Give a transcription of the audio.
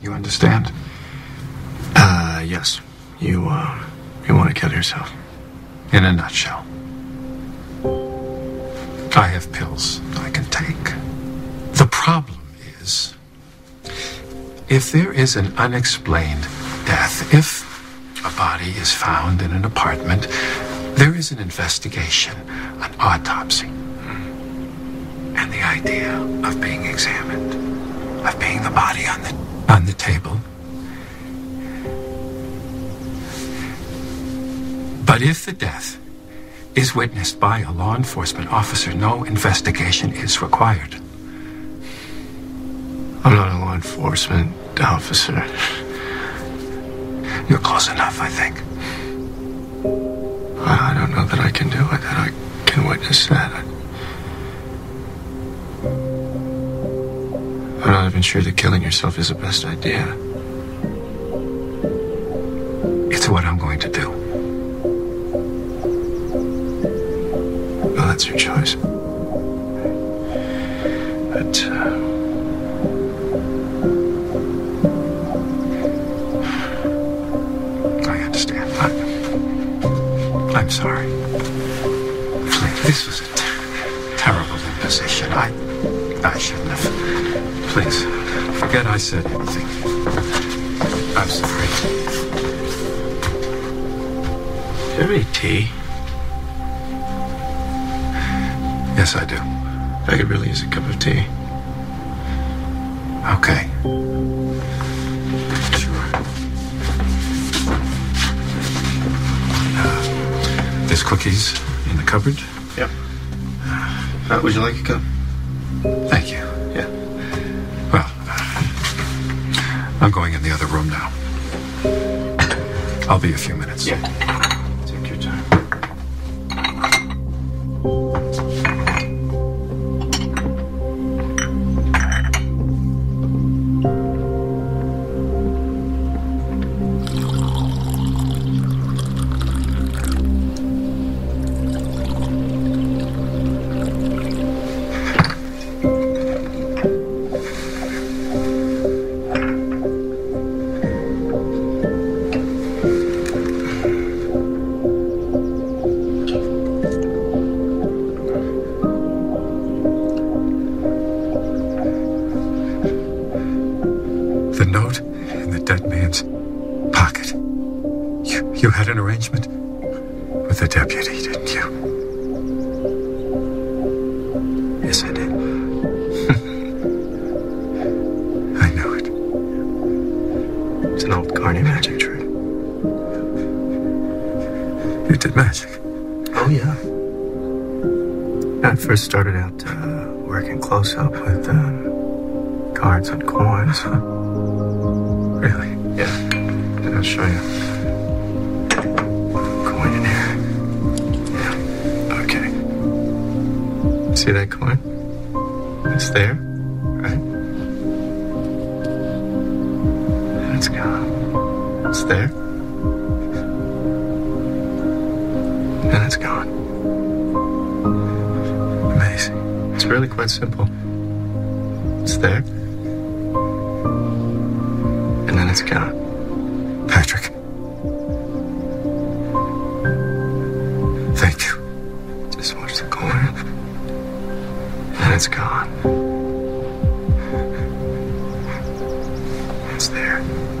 You understand? Uh, yes. You, uh, you want to kill yourself. In a nutshell. I have pills I can take. The problem is if there is an unexplained death, if a body is found in an apartment, there is an investigation, an autopsy. And the idea of being examined, of being the body on the on the table. But if the death is witnessed by a law enforcement officer, no investigation is required. I'm not a law enforcement officer. You're close enough, I think. I don't know that I can do it, that I can witness that. Not even sure that killing yourself is the best idea. It's what I'm going to do. Well, that's your choice. But, uh, I understand. I, I'm sorry. Please, this was a ter- terrible imposition. I, I shouldn't have. Please, forget I said anything. I'm sorry. do you have tea? Yes, I do. I could really use a cup of tea. Okay. Sure. Uh, there's cookies in the cupboard. Yep. Uh, would you like a cup? Thank you. Yeah. I'm going in the other room now. I'll be a few minutes. Yeah. You, had an arrangement with the deputy, didn't you? Yes, I did. I knew it. It's an old Carney magic trick. You did magic. Oh, yeah. I first started out uh, working close up with um, cards and coins. Really? Yeah. I'll show you. Coin in here. Okay. See that coin? It's there, right? And it's gone. It's there. And it's gone. Amazing. It's really quite simple. It's there. And then it's gone. There.